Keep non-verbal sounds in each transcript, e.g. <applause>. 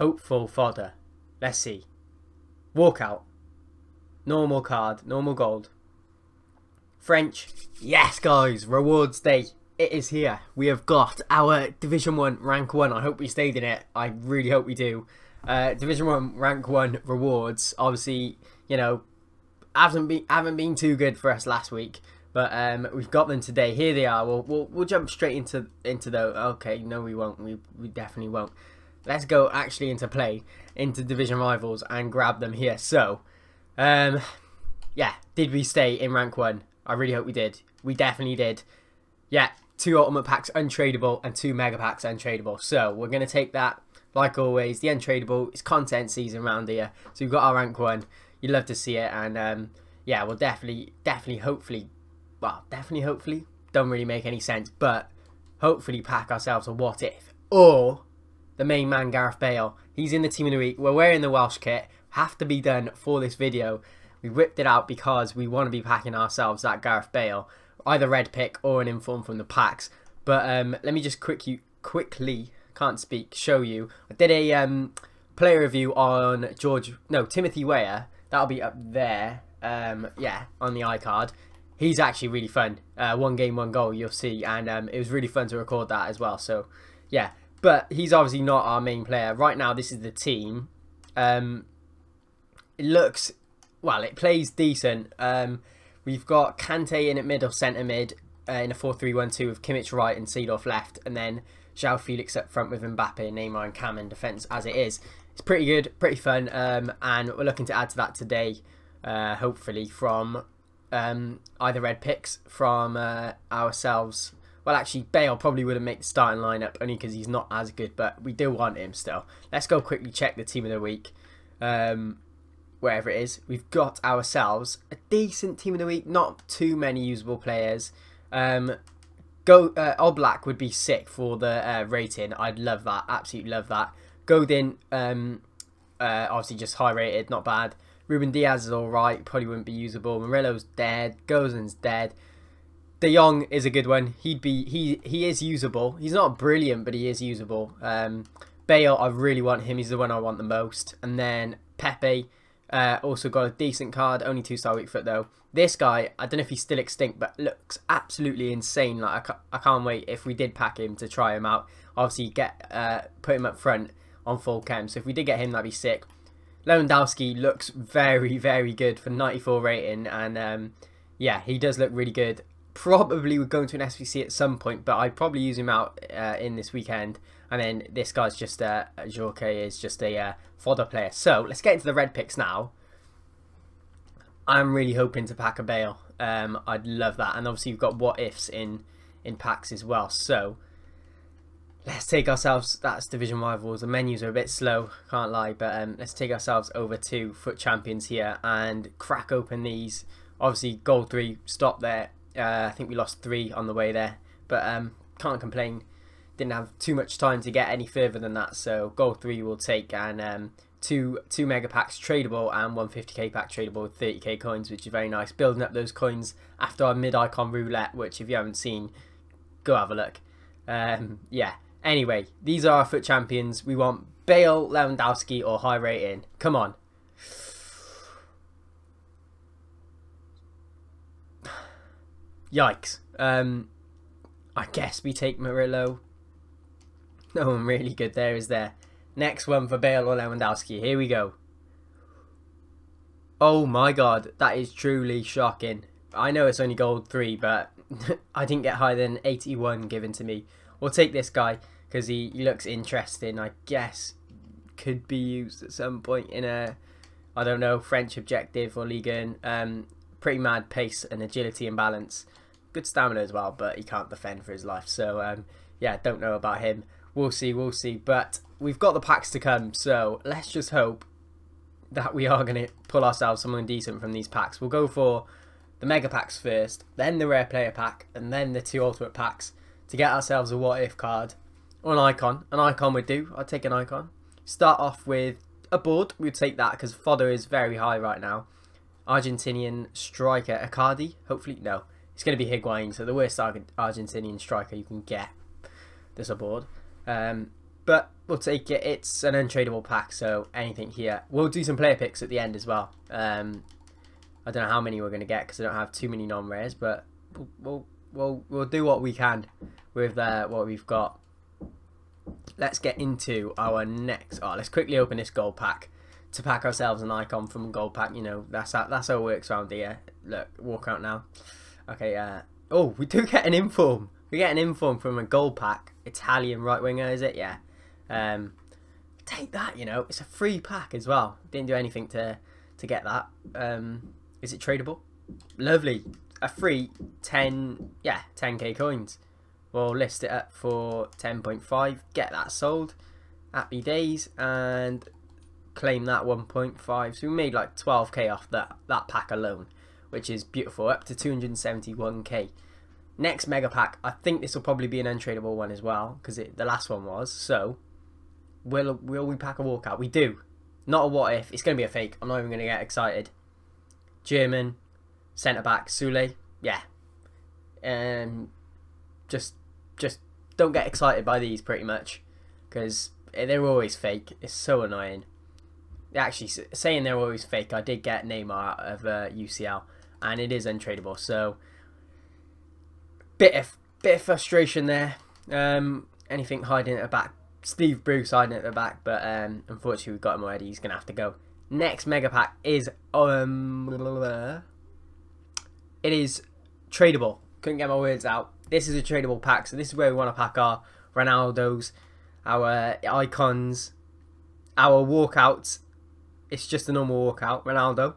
Hopeful fodder. Let's see. Walkout. Normal card. Normal gold. French. Yes, guys. Rewards day. It is here. We have got our Division 1 rank 1. I hope we stayed in it. I really hope we do. Uh, Division 1 rank 1 rewards. Obviously, you know, haven't been, haven't been too good for us last week. But um, we've got them today. Here they are. We'll, we'll, we'll jump straight into into the. Okay, no, we won't. We, we definitely won't. Let's go actually into play, into Division Rivals, and grab them here. So, um, yeah, did we stay in rank 1? I really hope we did. We definitely did. Yeah, two ultimate packs untradeable and two mega packs untradeable. So we're to take that, like always, the untradeable. It's content season around here. So we've got our rank one. You'd love to see it. And um, yeah, we'll definitely, definitely, hopefully, well, definitely, hopefully, don't really make any sense. But hopefully pack ourselves a what if. Or the main man, Gareth Bale. He's in the team of the week. We're wearing the Welsh kit. Have to be done for this video. We whipped it out because we want to be packing ourselves that Gareth Bale either red pick or an inform from the packs. But um, let me just quick you, quickly, can't speak, show you. I did a um, player review on George, no, Timothy Weah. That'll be up there. Um, yeah, on the iCard. He's actually really fun. Uh, one game, one goal, you'll see. And um, it was really fun to record that as well. So, yeah. But he's obviously not our main player. Right now, this is the team. Um, it looks, well, it plays decent. Um, We've got Kante in at middle, centre mid, uh, in a 4-3-1-2 with Kimmich right and Seedorf left, and then João Felix up front with Mbappe, Neymar and Cam in defence as it is. It's pretty good, pretty fun, um, and we're looking to add to that today, uh, hopefully, from um, either red picks from uh, ourselves. Well, actually, Bale probably wouldn't make the starting lineup only because he's not as good, but we do want him still. Let's go quickly check the team of the week. Um, wherever it is, we've got ourselves a decent team of the week. Not too many usable players. Um, go uh, Oblak would be sick for the uh, rating. I'd love that. Absolutely love that. Godin, um, uh, obviously just high rated, not bad. Ruben Dias is alright, probably wouldn't be usable. Murillo's dead. Gosens dead. De Jong is a good one. He'd be he he is usable. He's not brilliant, but he is usable. Um, Bale, I really want him. He's the one I want the most. And then Pepe, uh, also got a decent card, only two star weak foot though. This guy, I don't know if he's still extinct, but looks absolutely insane. Like I, ca I can't wait if we did pack him to try him out. Obviously, get uh, put him up front on full chem. So if we did get him, that'd be sick. Lewandowski looks very, very good for 94 rating, and um, yeah, he does look really good. Probably would go into an SBC at some point, but I'd probably use him out uh, in this weekend. And then this guy's just, uh, Jorke is just a uh, fodder player. So let's get into the red picks now. I'm really hoping to pack a Bale. Um, I'd love that. And obviously you've got what ifs in, in packs as well. So let's take ourselves, that's Division Rivals. The menus are a bit slow, can't lie. But um, let's take ourselves over to FUT Champions here and crack open these. Obviously goal three, stop there. Uh, I think we lost three on the way there. But um, can't complain didn't have too much time to get any further than that. So goal three will take and um, two two mega packs tradable and one 50k pack tradable with 30k coins, which is very nice. Building up those coins after our mid icon roulette, which if you haven't seen, go have a look. Um, yeah. Anyway, these are our FUT champions. We want Bale, Lewandowski, or high rating. Come on. Yikes. Um, I guess we take Murillo. No one really good there, is there? Next one for Bale or Lewandowski. Here we go. Oh my god, that is truly shocking. I know it's only gold 3, but <laughs> I didn't get higher than 81 given to me. We'll take this guy because he, he looks interesting. I guess could be used at some point in a, I don't know, French objective or Ligue Um, pretty mad pace and agility and balance. Good stamina as well, but he can't defend for his life. So, um, yeah, don't know about him. We'll see, we'll see. But we've got the packs to come, so let's just hope that we are going to pull ourselves something decent from these packs. We'll go for the mega packs first, then the rare player pack, and then the two ultimate packs to get ourselves a what if card or an icon. An icon would do. I'd take an icon. Start off with a board. We'd take that because fodder is very high right now. Argentinian striker Icardi. Hopefully, no. It's going to be Higuain, so the worst Argentinian striker you can get. This aboard. Um, but we'll take it. It's an untradeable pack, so anything here. We'll do some player picks at the end as well. Um, I don't know how many we're going to get because I don't have too many non-rares, but we'll, we'll, we'll, do what we can with uh, what we've got. Let's get into our next... Oh, let's quickly open this gold pack to pack ourselves an icon from gold pack. You know, that's how, that's how it works around here. Look, walk out now. Okay, uh, oh, we do get an inform. We get an inform from a gold pack. Italian right winger, is it? Yeah. Um, take that, you know. It's a free pack as well. Didn't do anything to to get that. Um, is it tradable? Lovely. A free 10, yeah, 10k coins. We'll list it up for 10.5. Get that sold. Happy days. And claim that 1.5. So we made like 12k off that, that pack alone. Which is beautiful. Up to 271k. Next mega pack, I think this will probably be an untradeable one as well, because the last one was. So, will will we pack a walkout? We do. Not a what if. It's going to be a fake. I'm not even going to get excited. German, centre back, Sule. Yeah. Um, just, just don't get excited by these pretty much, because they're always fake. It's so annoying. Actually, saying they're always fake, I did get Neymar out of uh, UCL, and it is untradeable. So bit of bit of frustration there. Um, anything hiding at the back. Steve Bruce hiding at the back, but um, unfortunately we've got him already. He's gonna have to go. Next mega pack is um, it is tradable. Couldn't get my words out. This is a tradable pack, so this is where we want to pack our Ronaldo's, our icons, our walkouts. It's just a normal walkout. Ronaldo,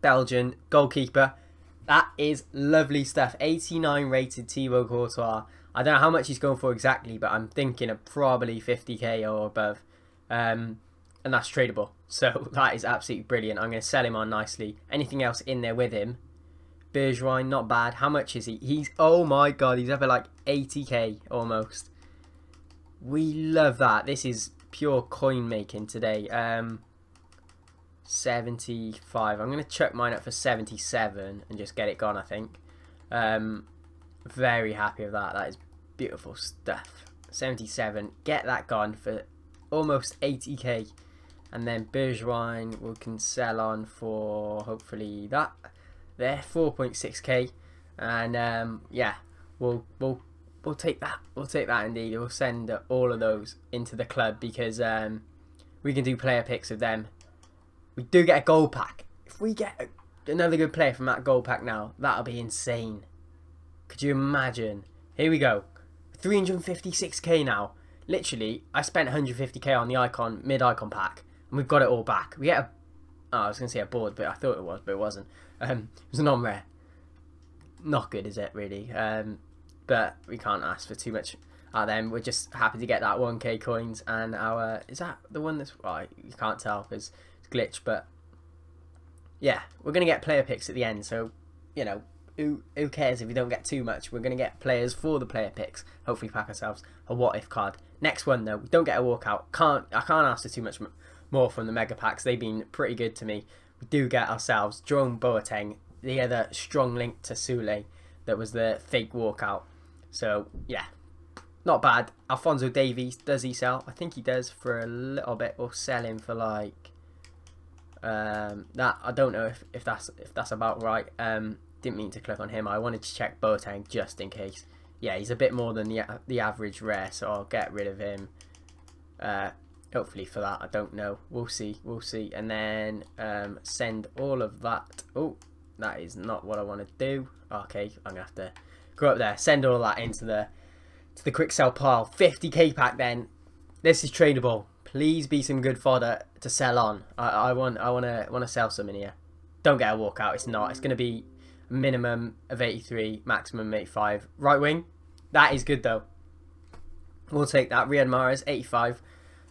Belgian goalkeeper, that is lovely stuff. 89 rated Thibaut Courtois. I don't know how much he's going for exactly, but I'm thinking of probably 50k or above. Um, and that's tradable. <laughs> So that is absolutely brilliant. I'm going to sell him on nicely. Anything else in there with him? Bergwijn, not bad. How much is he? He's, oh my god, he's over like 80k almost. We love that. This is pure coin making today. Um, 75. I'm going to chuck mine up for 77 and just get it gone, I think. Um, very happy with that. That is beautiful stuff. 77. Get that gone for almost 80k. And then Bergwijn we can sell on for hopefully that. There, 4.6k. And um, yeah, we'll we'll we'll take that. We'll take that indeed. We'll send all of those into the club because um, we can do player picks of them we do get a gold pack. If we get another good player from that gold pack now, that'll be insane. Could you imagine? Here we go. 356k now. Literally, I spent 150k on the icon, mid-icon pack, and we've got it all back. We get a... Oh, I was going to say a board, but I thought it was, but it wasn't. Um, it was a non-rare. Not good, is it, really? Um, but we can't ask for too much out them. We're just happy to get that 1k coins, and our... Is that the one that's... Oh, you can't tell, because glitch, but yeah, we're going to get player picks at the end, so, you know, who, who cares if we don't get too much? We're going to get players for the player picks. Hopefully pack ourselves a what if card. Next one though, we don't get a walkout. Can't I can't ask for too much more from the mega packs. They've been pretty good to me. We do get ourselves Jerome Boateng, the other strong link to Sule that was the fake walkout. So yeah, not bad. Alphonso Davies, does he sell? I think he does for a little bit. We'll sell him for like um, that I don't know if, if that's if that's about right. Um, didn't mean to click on him. I wanted to check Boateng just in case. Yeah, he's a bit more than the the average rare, so I'll get rid of him. Uh, hopefully for that, I don't know. We'll see. We'll see. And then um, send all of that. Oh, that is not what I want to do. Okay, I'm gonna have to go up there. Send all that into the to the quick sell pile. 50k pack then. This is tradable. Please be some good fodder to sell on. I, I want I want to want to sell some in here. Don't get a walkout. It's not. It's going to be a minimum of 83, maximum 85. Right wing. That is good though. We'll take that. Riyad Mahrez, 85.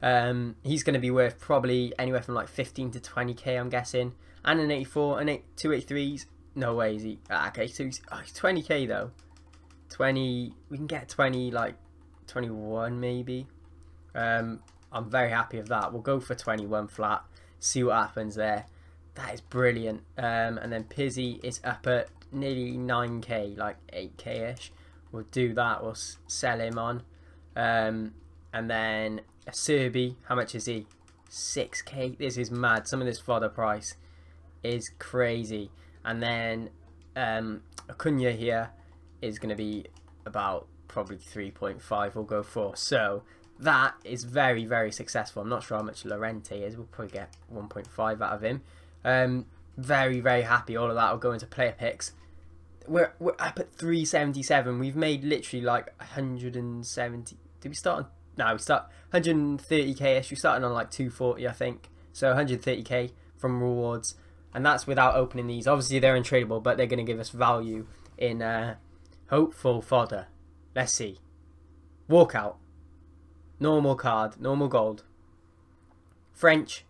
Um, he's going to be worth probably anywhere from like 15 to 20k, I'm guessing. And an 84 and eight, two 83s. No way is he. Ah, okay, so he's, oh, 20k though. 20. We can get 20, like 21 maybe. Um, I'm very happy with that. We'll go for 21 flat, see what happens there. That is brilliant. Um, and then Pizzi is up at nearly 9k, like 8k-ish. We'll do that. We'll sell him on. Um, And then a Serbi, how much is he? 6k. This is mad. Some of this fodder price is crazy. And then um, Acuna here is going to be about probably 3.5 we'll go for. So that is very, very successful. I'm not sure how much Llorente is. We'll probably get 1.5 out of him. Um, very, very happy. All of that will go into player picks. We're, we're up at 377. We've made literally like 170. Did we start on? No, we start 130k-ish. We started on like 240, I think. So 130k from rewards. And that's without opening these. Obviously, they're untradeable, but they're going to give us value in uh, hopeful fodder. Let's see. Walkout. Normal card. Normal gold. French.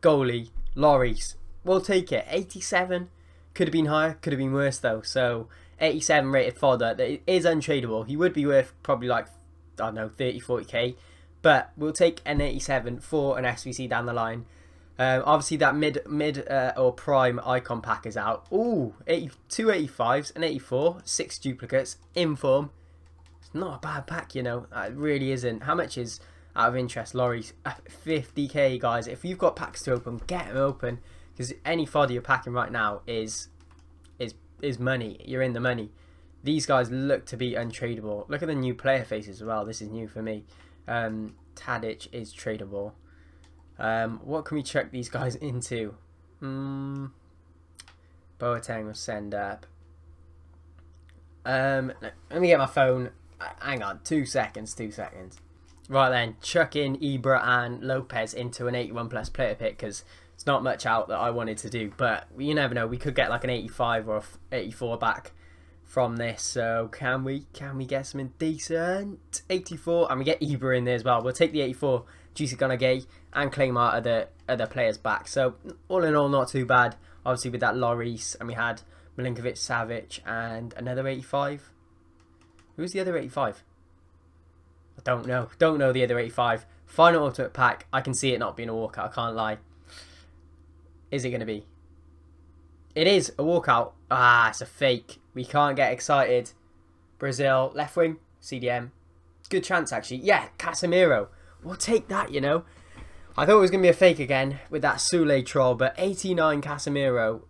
Goalie. Lloris. We'll take it. 87. Could have been higher. Could have been worse, though. So, 87 rated fodder. That is untradeable. He would be worth probably like, I don't know, 30, 40k. But we'll take an 87 for an SBC down the line. Um, obviously, that mid mid uh, or prime icon pack is out. Ooh, 80, two 85s, an 84, six duplicates, inform. Not a bad pack, you know. It really isn't. How much is out of interest? Lloris, 50k, guys. If you've got packs to open, get them open because any fodder you're packing right now is is is money. You're in the money. These guys look to be untradeable. Look at the new player faces as well. This is new for me. Um, Tadic is tradable. Um, what can we check these guys <laughs> into? Hmm. Boateng will send up. Um, let me get my phone. Uh, hang on, two seconds, two seconds. Right then, chuck in Ibra and Lopez into an 81 plus player pick because it's not much out that I wanted to do. But you never know, we could get like an 85 or 84 back from this. So can we can we get something decent? 84, and we get Ibra in there as well. We'll take the 84 Juicy Gunnar Gay and Claymore are the, the players back. So all in all, not too bad. Obviously with that Lloris and we had Milinkovic, Savic, and another 85. Who's the other 85? I don't know. Don't know the other 85. Final ultimate pack. I can see it not being a walkout. I can't lie. Is it going to be? It is a walkout. Ah, it's a fake. We can't get excited. Brazil, left wing, CDM. Good chance, actually. Yeah, Casemiro. We'll take that, you know. I thought it was going to be a fake again with that Sule troll, but 89 Casemiro.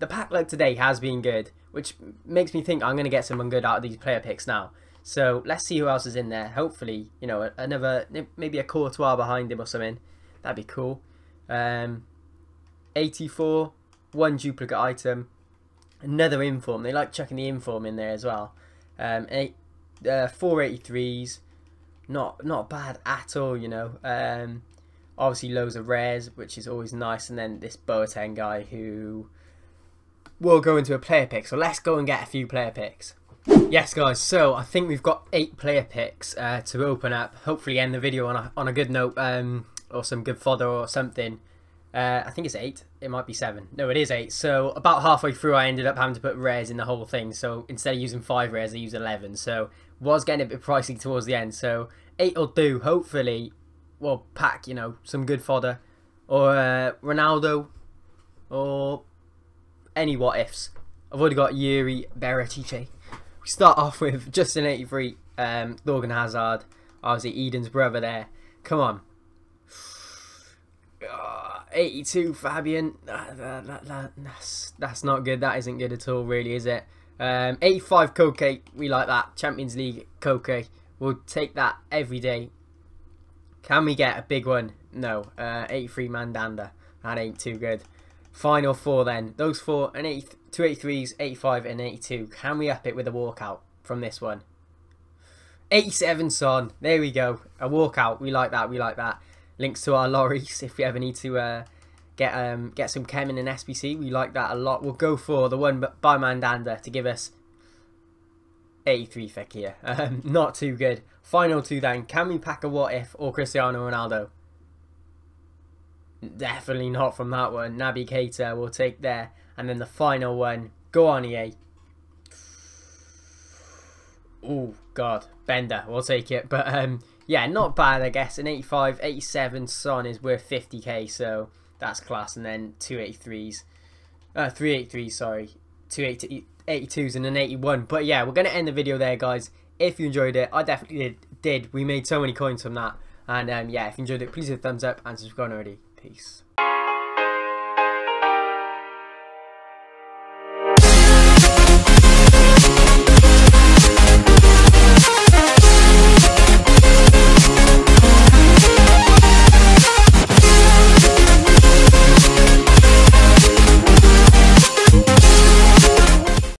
The pack luck today has been good, which makes me think I'm going to get someone good out of these player picks now. So let's see who else is in there. Hopefully, you know, another, maybe a Courtois behind him or something. That'd be cool. Um, 84, one duplicate item, another inform. They like chucking the inform in there as well. Um, eight, uh, 483s, not not bad at all, you know. Um, obviously loads of rares, which is always nice, and then this Boateng guy who will go into a player pick. So let's go and get a few player picks. Yes, guys. So I think we've got eight player picks uh, to open up. Hopefully, end the video on a on a good note, um, or some good fodder or something. Uh, I think it's eight. It might be seven. No, it is eight. So about halfway through, I ended up having to put rares in the whole thing. So instead of using five rares, I used eleven. So was getting a bit pricey towards the end. So eight will do. Hopefully, we'll pack you know some good fodder, or uh, Ronaldo, or any what ifs. I've already got Yuri Berchiche. We start off with <laughs> just an 83 um, Thorgan Hazard. Obviously, Eden's brother there. Come on. <sighs> 82 Fabian. That, that, that, that's, that's not good. That isn't good at all, really, is it? Um, 85 Koke. We like that. Champions League Koke. We'll take that every day. Can we get a big one? No. Uh, 83 Mandanda. That ain't too good. Final four then. Those four, an 80, two 83s, 85 and 82. Can we up it with a walkout from this one? 87 Son. There we go. A walkout. We like that. We like that links to our Lloris <laughs> if we ever need to uh, get um, get some chem in an SBC. We like that a lot. We'll go for the one by Mandanda to give us 83 Fekir. <laughs> Um, not too good. Final two then. Can we pack a what if or Cristiano Ronaldo? Definitely not from that one. Naby Keita will take there. And then the final one. Go on EA. Oh, God. Bender. We'll take it. But um, yeah, not bad, I guess. An 85, 87 Son is worth 50k, so that's class. And then 283s, uh, 383s, sorry, 282s and an 81. But yeah, we're going to end the video there, guys. if you enjoyed it. I definitely did. did. We made so many coins from that. And um, yeah, if you enjoyed it, please hit a thumbs up and subscribe already. Peace.